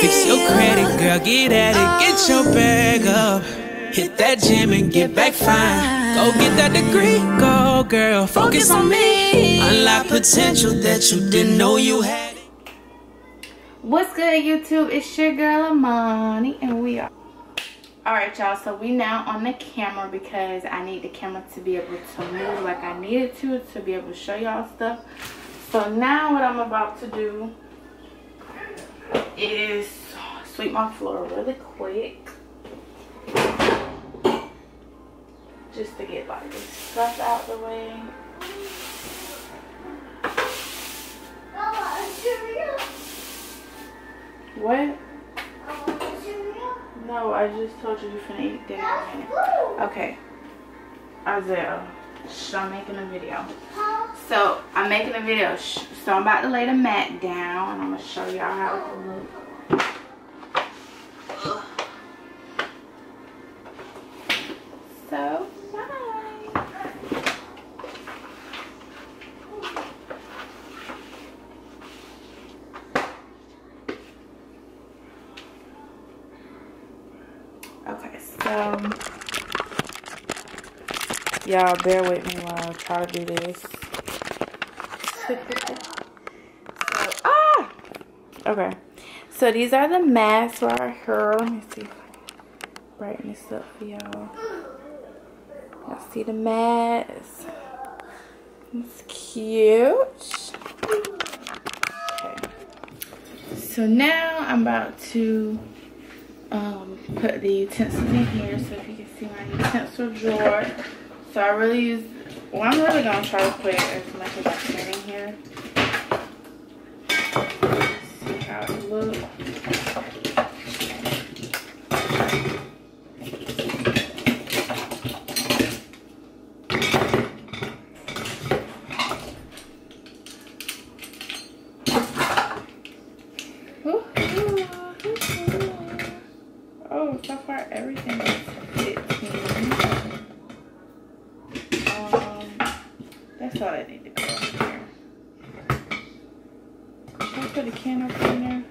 Fix your credit, girl, get at it, get your bag up. Hit that gym and get back fine. Go get that degree, go girl, focus on me. Unlock potential that you didn't know you had. What's good YouTube? It's your girl Imanii and we are Alright y'all, so we now on the camera because I need the camera to be able to move like I needed to to be able to show y'all stuff. So now what I'm about to do is sweep my floor really quick. Just to get like this stuff out the way. What? No, I just told you you're finna eat dinner in a minute. Okay. Isaiah. I'm making a video. So, I'm making a video. So, I'm about to lay the mat down. And I'm gonna show y'all how it looks. So. Okay, so y'all bear with me while I try to do this. So, ah! Okay, so these are the masks right here. Let me see if brighten this up for y'all. Y'all see the mask? It's cute. Okay. So now I'm about to um, put the utensils in here so if you can see my utensil drawer. So I really use, well I'm really going to try to put as much as I can in here. See how it looks. Ooh, ooh, ooh. Oh, so far everything is 15. Um, that's all I need to go in here. Should I put a can up in there?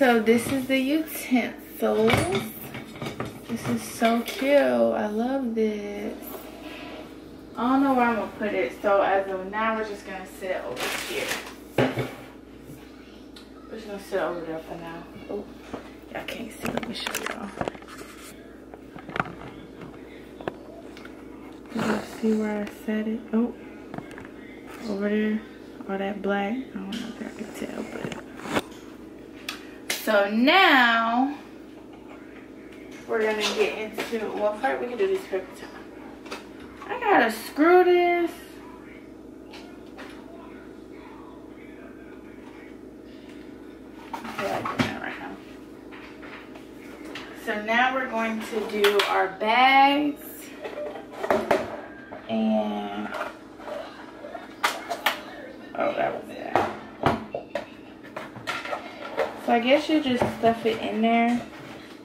Yeah. So this is the utensils. This is so cute. I love this. I don't know where I'm gonna put it. So as of now, we're just gonna sit over here. We're just gonna sit over there for now. Oh, y'all can't see. Let me show y'all. See where I set it? Oh, over there. All that black. I don't know if y'all can tell. So now, we're gonna get into, well, first we can do this paper towel. I gotta screw this. I feel like doing that right. So now we're going to do our bags. And, oh, that was that. So I guess you just stuff it in there.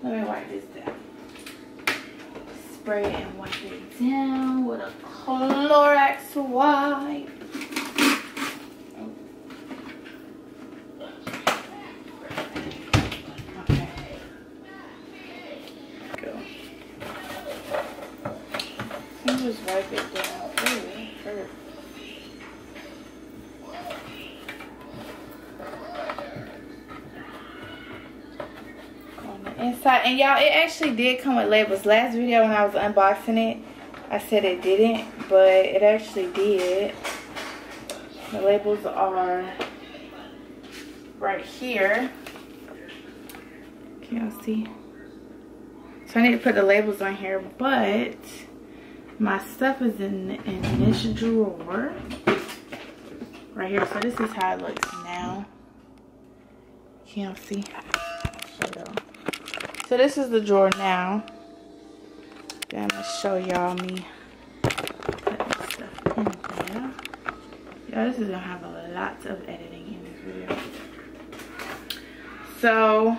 Let me wipe this down. Spray it and wipe it down with a Clorox wipe. And y'all it actually did come with labels. Last video when i was unboxing it i said it didn't but it actually did. The labels are right here. Can y'all see? So i need to put the labels on here but my stuff is in in this drawer. Right here so this is how it looks now. Can y'all see. So this is the drawer now. I'm gonna show y'all me in there. Y'all, this is gonna have a lot of editing in this video. So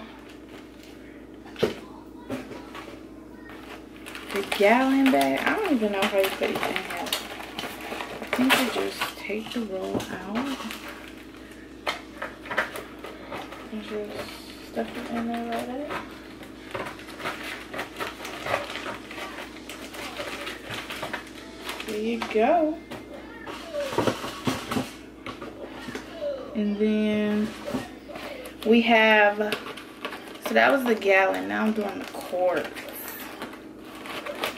the gallon bag. I don't even know how you put these in here. I think you just take the roll out. And just stuff it in there like that. There you go. And then we have, so that was the gallon. Now I'm doing the quart.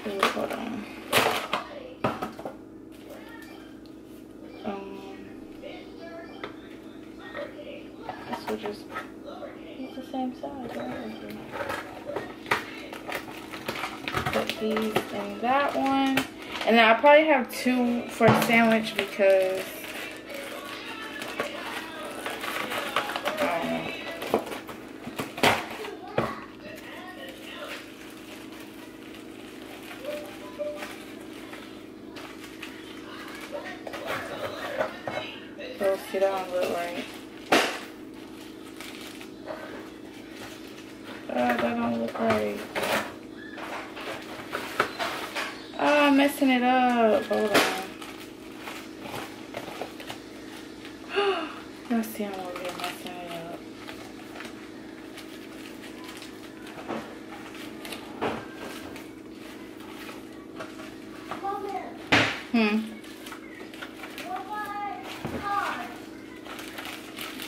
Hold on. Um, this just, it's the same size, right? Put these in that one. And then I'll probably have two for a sandwich because See, I'm over here messing it up. Hmm.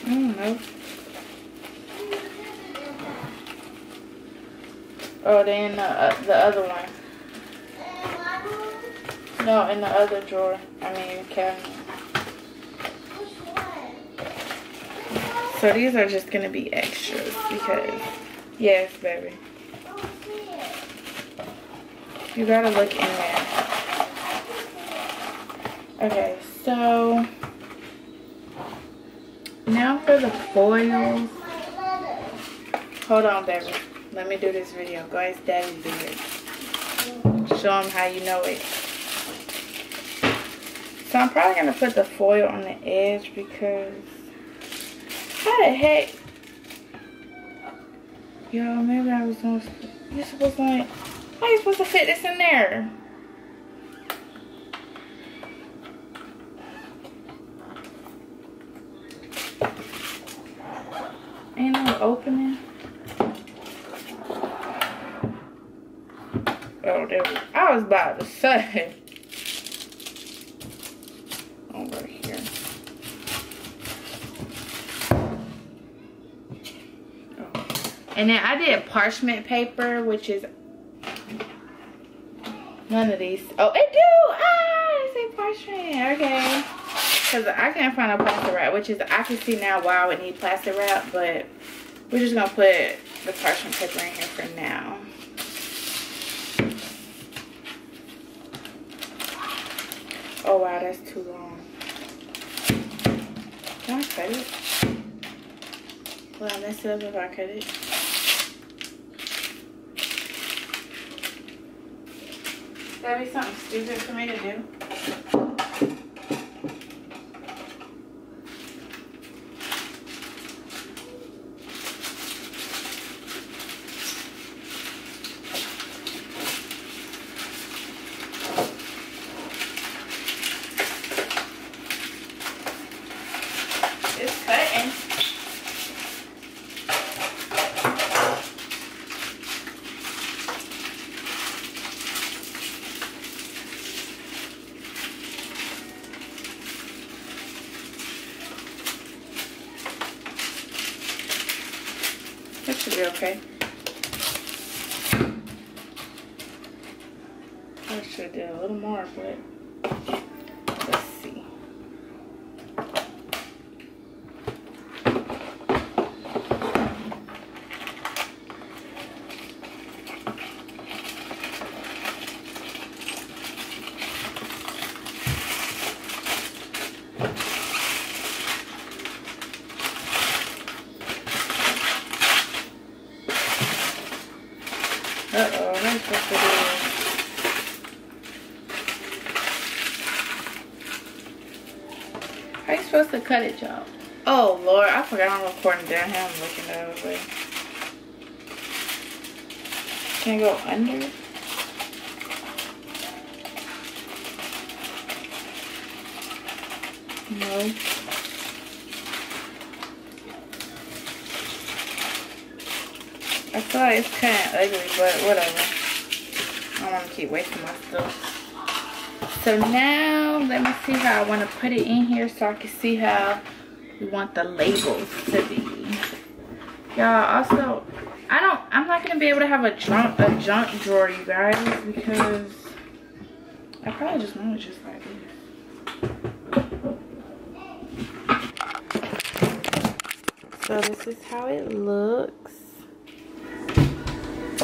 I don't know. Oh, they in the, uh, the other one. No, in the other drawer. I mean, cabinet. So these are just gonna be extras because, yes, baby. You gotta look in there. Okay, so now for the foils. Hold on, baby. Let me do this video. Guys, daddy do it. Show them how you know it. So I'm probably going to put the foil on the edge because how the heck? Yo, maybe I was to, you're supposed to like, how you supposed to fit this in there? Ain't no opening. Oh, there we I was about to say. Over here. Oh. And then I did parchment paper, which is none of these. Oh, it do! Ah, it say parchment. Okay. Because I can't find a plastic wrap, which is, I can see now why I would need plastic wrap, but we're just going to put the parchment paper in here for now. Oh wow, that's too long. Can I cut it? Will I mess it up if I cut it? That'd be something stupid for me to do. It's cutting. That should be okay. I should do a little more, but let's see. Uh-oh, what am I supposed to do? How you supposed to cut it, y'all? Oh, Lord, I forgot I'm recording down here. I'm looking the other way. Can I go under? No. I feel like it's kind of ugly, but whatever. I don't want to keep wasting my stuff. So now, let me see how I want to put it in here so I can see how we want the labels to be. Y'all, also, I don't, I'm not going to be able to have a junk, a junk drawer, you guys, because I probably just want it just like this. So this is how it looks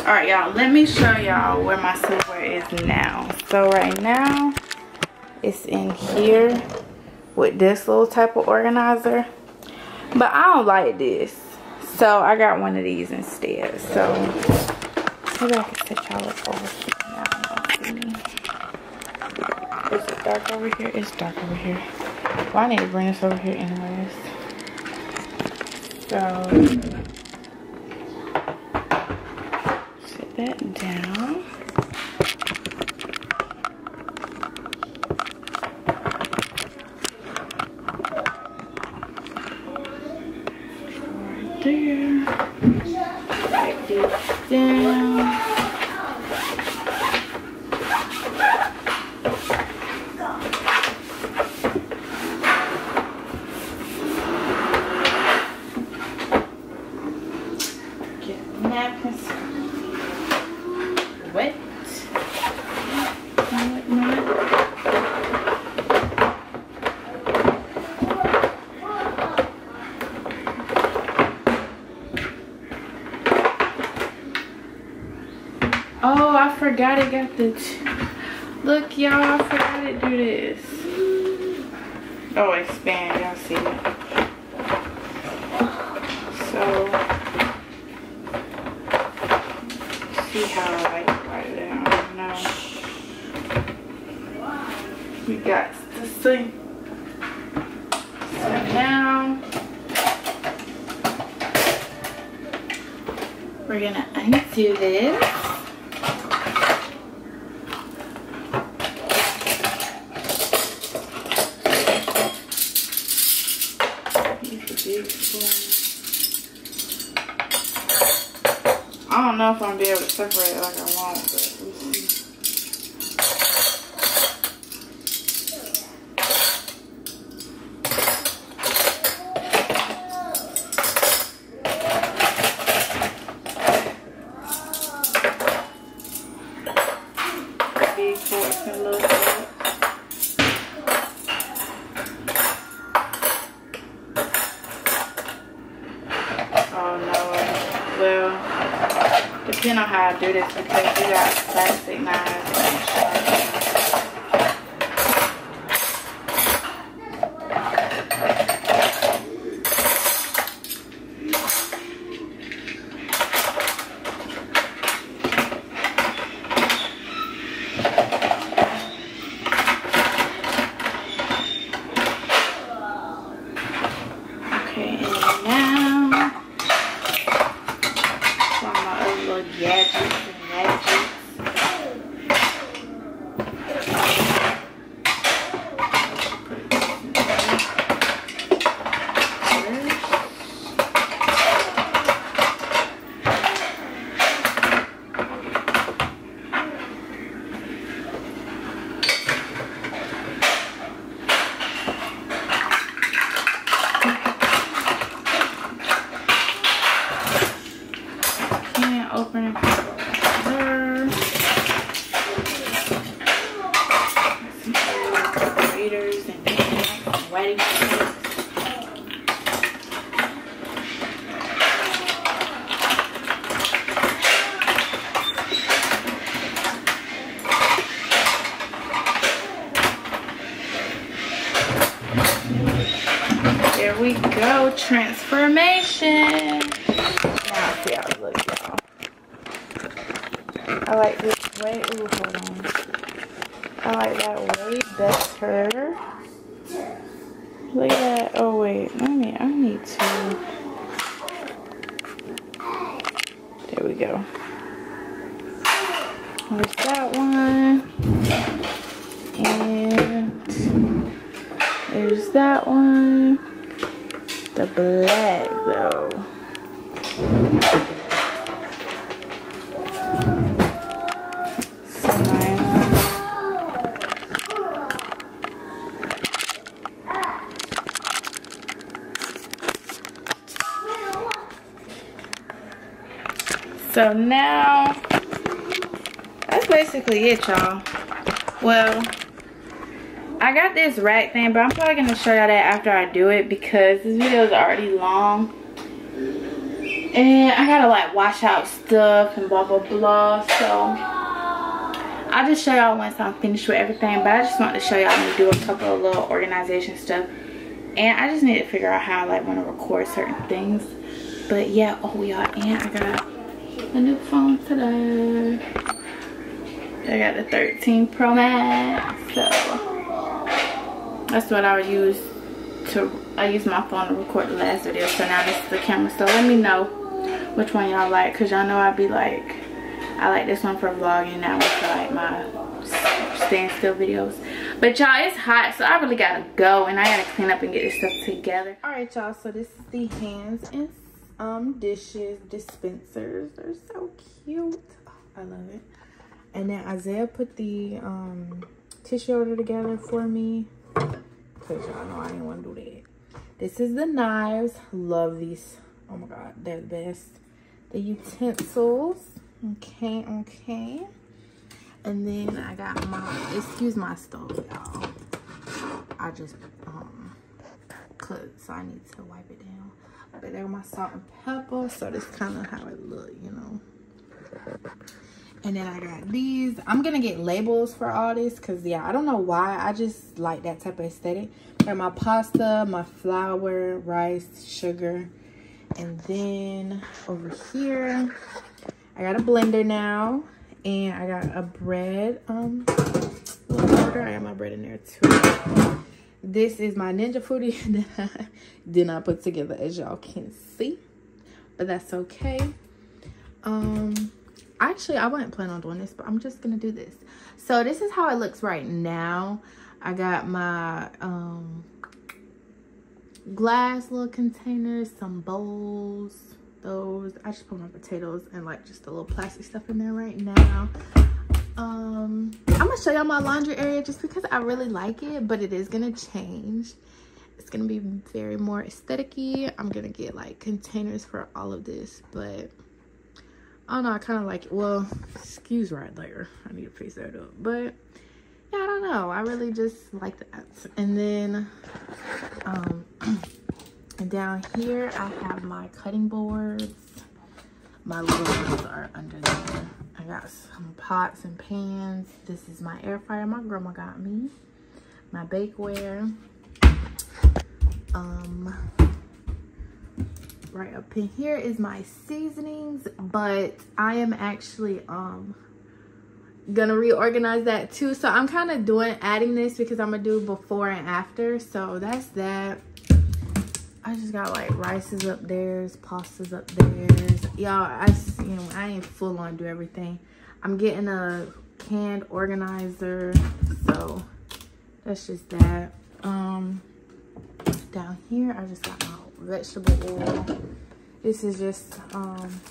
all right y'all let me show y'all where my silverware is now so right now it's in here with this little type of organizer. But i don't like this. So i got one of these instead. So maybe i can set y'all up over here. Is it dark over here? It's dark over here. Well i need to bring this over here anyways. So set that down. Right there. Write this down. Oh, forgot it got the look y'all i forgot it do this. Oh expand y'all see it. So see how i like write it down i know? We got the thing so now we're gonna undo this don't know if I'm gonna be able to separate it like I want, but we'll see. depending on how I do this because you got plastic knives transformation. Now see how it looks, y'all. I like this way. Ooh, hold on. I like that way better. Look at that. Oh wait, let me. I need to. There we go. There's that one. And there's that one the black though. So now, that's basically it, y'all. Well, I got this rack thing, but I'm probably going to show y'all that after I do it because this video is already long. And I gotta like wash out stuff and blah blah blah. So I'll just show y'all once I'm finished with everything. But I just want to show y'all me do a couple of little organization stuff. And I just need to figure out how I like want to record certain things. But yeah, oh y'all, and I got a new phone today. I got the 13 Pro Max. So that's what I would use to I use my phone to record the last video. So now this is the camera. So let me know which one y'all like. Cause y'all know I'd be like I like this one for vlogging. That one for like my standstill videos. But y'all, it's hot, so I really gotta go and I gotta clean up and get this stuff together. Alright, y'all, so this is the hands and um dishes dispensers. They're so cute. Oh, I love it. And then Isaiah put the um tissue order together for me. Cause y'all know I didn't want to do that. This is the knives. Love these. Oh my god, they're the best. The utensils. Okay, okay. And then I got my, excuse my stove, y'all. I just um cooked, so I need to wipe it down. But there are my salt and pepper. So this kind of how it look, you know. And then I got these. I'm going to get labels for all this because, yeah, I don't know why. I just like that type of aesthetic. Got my pasta, my flour, rice, sugar. And then over here, I got a blender now. And I got a bread um. I got my bread in there too. This is my Ninja Foodi that I did not put together as y'all can see. But that's okay. Um, actually, I wasn't planning on doing this, but I'm just to do this. So this is how it looks right now. I got my um, glass little containers, some bowls, those. I just put my potatoes and like just a little plastic stuff in there right now um i'm gonna show y'all my laundry area just because i really like it but it is gonna change. It's gonna be very more aesthetic-y. I'm gonna get like containers for all of this but i don't know i kind of like it. Well excuse right there. I need to face that up. But yeah i don't know. I really just like that. And then um and down here i have my cutting boards. My little ones are under there got some pots and pans. This is my air fryer my grandma got me. My bakeware. Um, right up in here is my seasonings, but I am actually um gonna reorganize that too. So I'm kind of doing adding this because I'm gonna do before and after. So that's that. I just got like rices up there, pastas up there. Y'all, I you know I ain't full on do everything. I'm getting a canned organizer, so that's just that. Um, down here I just got my vegetable oil. This is just um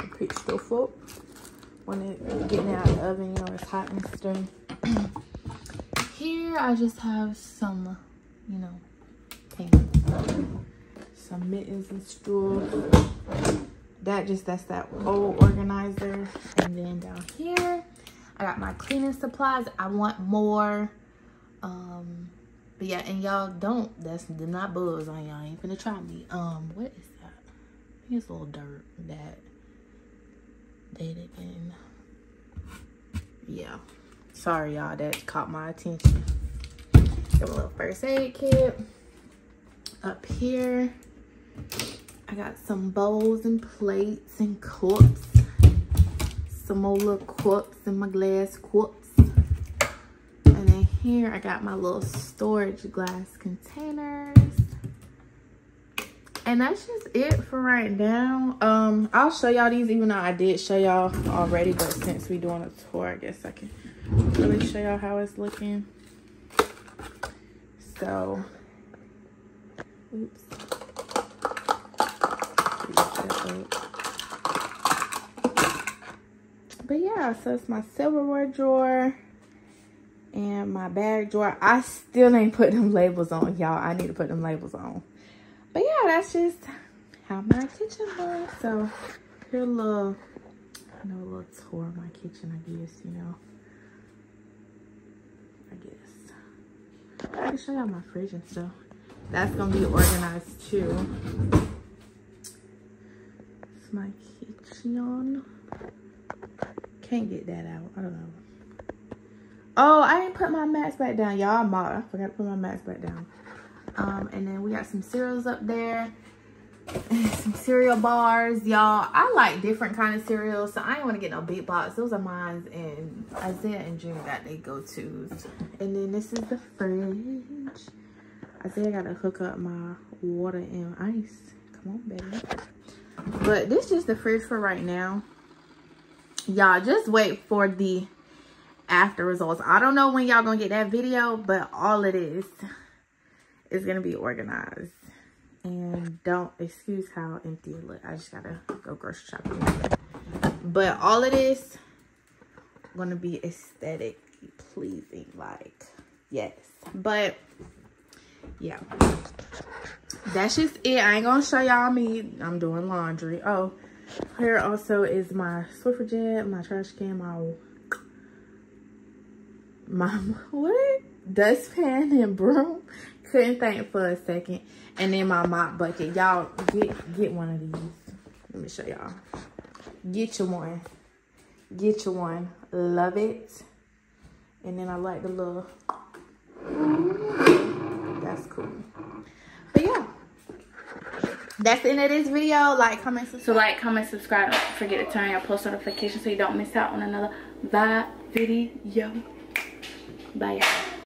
a quick stuff up when it getting out of the oven, you know it's hot and stuff. here I just have some, you know, some mittens and stools. That just, that's that old organizer. And then down here, I got my cleaning supplies. I want more. Um, but yeah, and y'all don't, that's not buzz on y'all. Ain't finna try me. Um, what is that? I think it's a little dirt that they didn't. Yeah. Sorry, y'all. That caught my attention. Got a little first aid kit up here. I got some bowls and plates and cups. Some more little cups in my glass cups. And then here I got my little storage glass containers. And that's just it for right now. Um, I'll show y'all these even though I did show y'all already. But since we're doing a tour, I guess I can really show y'all how it's looking. So Oops. But yeah, so it's my silverware drawer and my bag drawer. I still ain't put them labels on, y'all. I need to put them labels on. But yeah, that's just how my kitchen looks. So here a little, I know a little tour of my kitchen, I guess, you know. I guess. I can show y'all my fridge and stuff. That's gonna be organized too. It's my kitchen. Can't get that out. I don't know. Oh, I didn't put my mats back down. Y'all, I forgot to put my mats back down. Um, and then we got some cereals up there. some cereal bars, y'all. I like different kind of cereals, so I ain't want to get no big box. Those are mine, and Isaiah and Junior got they go-tos. And then this is the fridge. Isaiah got to hook up my water and ice. Come on, baby. But this is the fridge for right now. Y'all, just wait for the after results. I don't know when y'all gonna get that video, but all it is is gonna be organized. And don't excuse how empty it look. I just gotta go grocery shopping. But all it is gonna be aesthetic pleasing, like yes. But yeah. That's just it. I ain't gonna show y'all me. I'm doing laundry. Oh, here also is my Swiffer jet, my trash can, my my what? Dustpan and broom. Couldn't think for a second. And then my mop bucket. Y'all get get one of these. Let me show y'all. Get you one. Get you one. Love it. And then i like the little cool. But yeah. That's the end of this video. Like comment subscribe. so like comment subscribe. Don't forget to turn on your post notifications so you don't miss out on another vibe video. Bye.